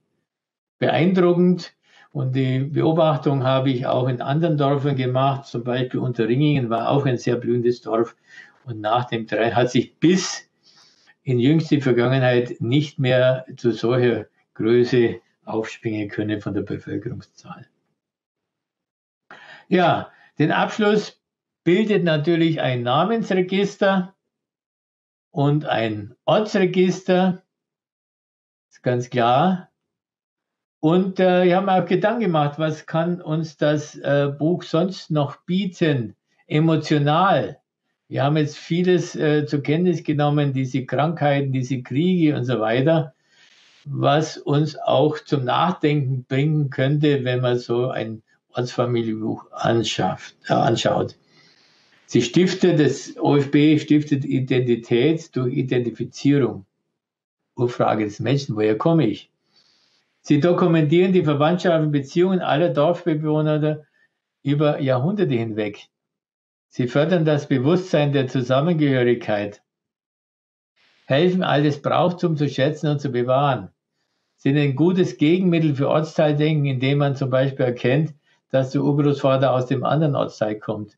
beeindruckend. Und die Beobachtung habe ich auch in anderen Dörfern gemacht. Zum Beispiel Unterringingen war auch ein sehr blühendes Dorf. Und nach dem Drei hat sich bis in jüngste Vergangenheit nicht mehr zu solcher Größe aufspringen können von der Bevölkerungszahl. Ja, den Abschluss bildet natürlich ein Namensregister und ein Ortsregister, ist ganz klar. Und äh, ich habe mir auch Gedanken gemacht, was kann uns das äh, Buch sonst noch bieten, emotional. Wir haben jetzt vieles äh, zur Kenntnis genommen, diese Krankheiten, diese Kriege und so weiter, was uns auch zum Nachdenken bringen könnte, wenn man so ein Ortsfamilienbuch anschafft, äh, anschaut. Sie stiftet, das OFB stiftet Identität durch Identifizierung. Urfrage des Menschen, woher komme ich? Sie dokumentieren die verwandtschaftlichen Beziehungen aller Dorfbewohner über Jahrhunderte hinweg. Sie fördern das Bewusstsein der Zusammengehörigkeit, helfen altes Brauchtum zu schätzen und zu bewahren, sind ein gutes Gegenmittel für Ortsteildenken, indem man zum Beispiel erkennt, dass der Urgroßvater aus dem anderen Ortsteil kommt.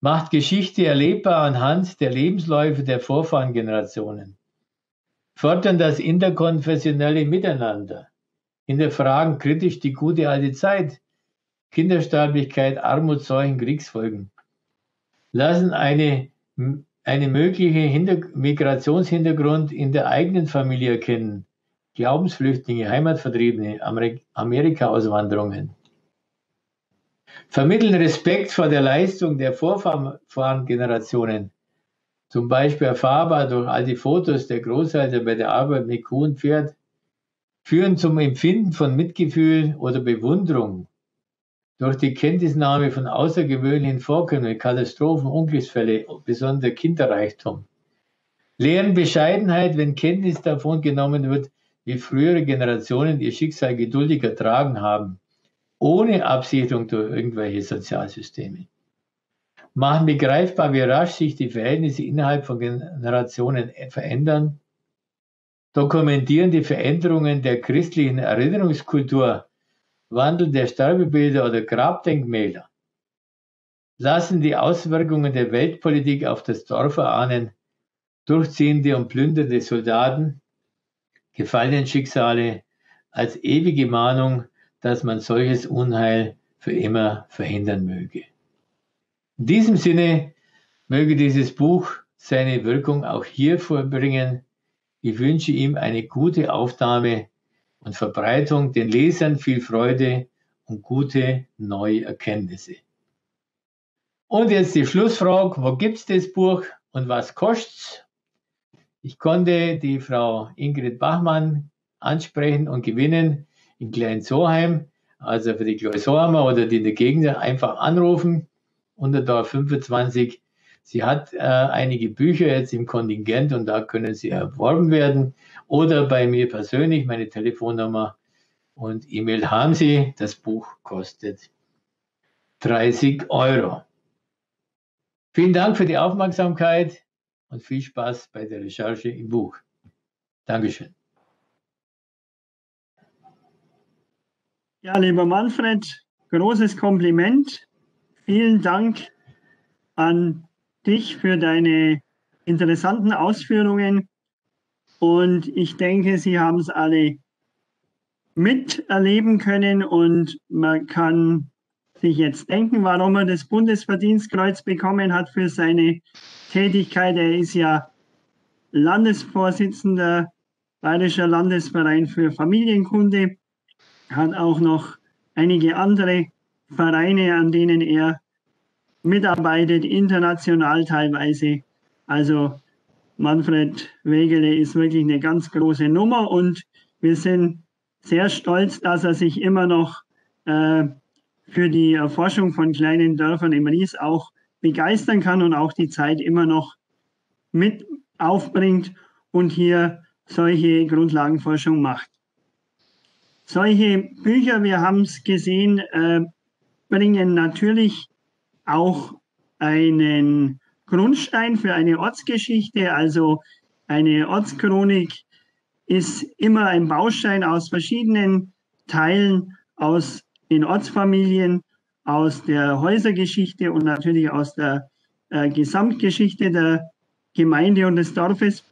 Macht Geschichte erlebbar anhand der Lebensläufe der Vorfahrengenerationen. Fördern das interkonfessionelle Miteinander. Hinterfragen kritisch die gute alte Zeit, Kindersterblichkeit, Armut, Seuchen, Kriegsfolgen. Lassen eine, eine mögliche Hinter Migrationshintergrund in der eigenen Familie erkennen. Glaubensflüchtlinge, Heimatvertriebene, Amerika-Auswanderungen. Vermitteln Respekt vor der Leistung der Vorfahrengenerationen, zum Beispiel erfahrbar durch all die Fotos der Großeltern bei der Arbeit mit Kuh und Pferd, führen zum Empfinden von Mitgefühl oder Bewunderung durch die Kenntnisnahme von außergewöhnlichen Vorkommnissen, Katastrophen, Unglücksfälle, besonders Kinderreichtum. Lehren Bescheidenheit, wenn Kenntnis davon genommen wird, wie frühere Generationen ihr Schicksal geduldig ertragen haben, ohne Absicherung durch irgendwelche Sozialsysteme. Machen begreifbar, wie rasch sich die Verhältnisse innerhalb von Generationen verändern dokumentieren die Veränderungen der christlichen Erinnerungskultur, Wandel der Sterbebilder oder Grabdenkmäler, lassen die Auswirkungen der Weltpolitik auf das Dorf erahnen, durchziehende und plündernde Soldaten, gefallenen Schicksale als ewige Mahnung, dass man solches Unheil für immer verhindern möge. In diesem Sinne möge dieses Buch seine Wirkung auch hier vorbringen, ich wünsche ihm eine gute Aufnahme und Verbreitung, den Lesern viel Freude und gute neue Erkenntnisse. Und jetzt die Schlussfrage, wo gibt es das Buch und was kostet's? Ich konnte die Frau Ingrid Bachmann ansprechen und gewinnen in Klein-Soheim, also für die Kleinsoheimer oder die in der Gegend einfach anrufen unter der 25 Sie hat äh, einige Bücher jetzt im Kontingent und da können sie erworben werden. Oder bei mir persönlich, meine Telefonnummer und E-Mail haben Sie. Das Buch kostet 30 Euro. Vielen Dank für die Aufmerksamkeit und viel Spaß bei der Recherche im Buch. Dankeschön. Ja, lieber Manfred, großes Kompliment. Vielen Dank an dich für deine interessanten Ausführungen. Und ich denke, Sie haben es alle miterleben können und man kann sich jetzt denken, warum er das Bundesverdienstkreuz bekommen hat für seine Tätigkeit. Er ist ja Landesvorsitzender Bayerischer Landesverein für Familienkunde, hat auch noch einige andere Vereine, an denen er mitarbeitet, international teilweise. Also Manfred Wegele ist wirklich eine ganz große Nummer und wir sind sehr stolz, dass er sich immer noch äh, für die Erforschung von kleinen Dörfern im Ries auch begeistern kann und auch die Zeit immer noch mit aufbringt und hier solche Grundlagenforschung macht. Solche Bücher, wir haben es gesehen, äh, bringen natürlich auch einen Grundstein für eine Ortsgeschichte, also eine Ortschronik ist immer ein Baustein aus verschiedenen Teilen, aus den Ortsfamilien, aus der Häusergeschichte und natürlich aus der äh, Gesamtgeschichte der Gemeinde und des Dorfes.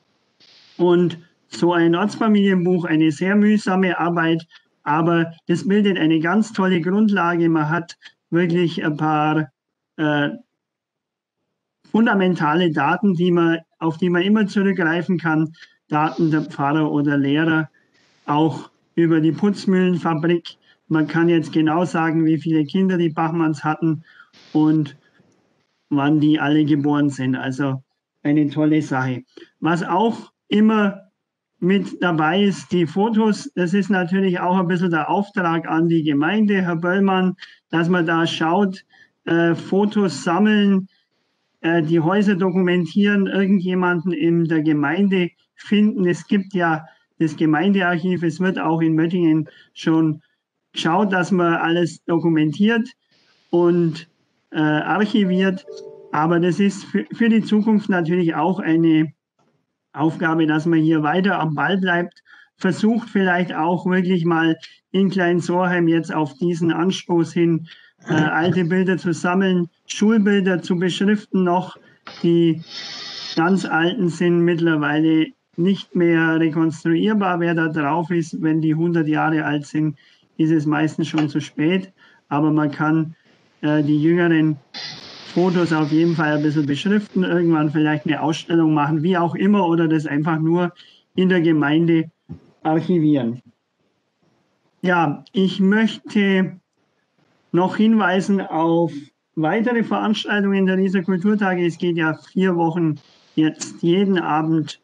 Und so ein Ortsfamilienbuch, eine sehr mühsame Arbeit, aber das bildet eine ganz tolle Grundlage. Man hat wirklich ein paar äh, fundamentale Daten, die man, auf die man immer zurückgreifen kann, Daten der Pfarrer oder Lehrer, auch über die Putzmühlenfabrik. Man kann jetzt genau sagen, wie viele Kinder die Bachmanns hatten und wann die alle geboren sind. Also eine tolle Sache. Was auch immer mit dabei ist, die Fotos, das ist natürlich auch ein bisschen der Auftrag an die Gemeinde, Herr Böllmann, dass man da schaut, äh, Fotos sammeln, äh, die Häuser dokumentieren, irgendjemanden in der Gemeinde finden. Es gibt ja das Gemeindearchiv, es wird auch in Möttingen schon geschaut, dass man alles dokumentiert und äh, archiviert. Aber das ist für, für die Zukunft natürlich auch eine Aufgabe, dass man hier weiter am Ball bleibt, versucht vielleicht auch wirklich mal in Klein-Sorheim jetzt auf diesen Anstoß hin äh, alte Bilder zu sammeln, Schulbilder zu beschriften noch. Die ganz alten sind mittlerweile nicht mehr rekonstruierbar, wer da drauf ist. Wenn die 100 Jahre alt sind, ist es meistens schon zu spät. aber man kann äh, die jüngeren Fotos auf jeden Fall ein bisschen beschriften, irgendwann vielleicht eine Ausstellung machen, wie auch immer, oder das einfach nur in der Gemeinde archivieren. Ja, ich möchte noch hinweisen auf weitere Veranstaltungen der Riesa Kulturtage. Es geht ja vier Wochen jetzt jeden Abend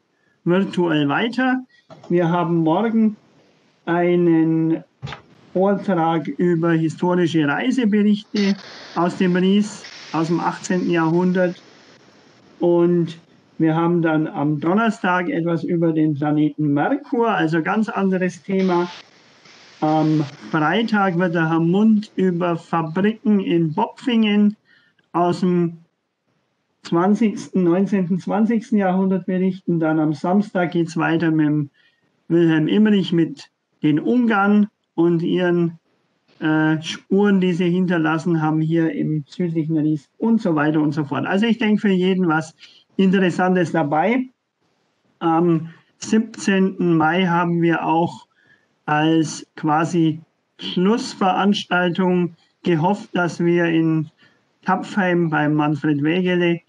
virtuell weiter. Wir haben morgen einen Vortrag über historische Reiseberichte aus dem Ries aus dem 18. Jahrhundert. Und wir haben dann am Donnerstag etwas über den Planeten Merkur, also ganz anderes Thema. Am Freitag wird der Herr Mund über Fabriken in Bopfingen aus dem 20., 19., 20. Jahrhundert berichten. Dann am Samstag geht es weiter mit Wilhelm Immerich mit den Ungarn und ihren äh, Spuren, die sie hinterlassen haben hier im südlichen Ries und so weiter und so fort. Also ich denke für jeden was Interessantes dabei. Am 17. Mai haben wir auch als quasi Schlussveranstaltung gehofft, dass wir in Tapfheim beim Manfred Wegele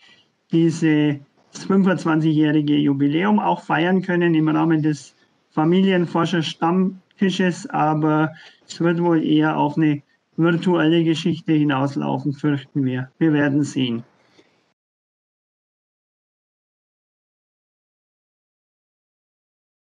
dieses 25-jährige Jubiläum auch feiern können im Rahmen des Familienforscher-Stammtisches, aber es wird wohl eher auf eine virtuelle Geschichte hinauslaufen, fürchten wir. Wir werden sehen.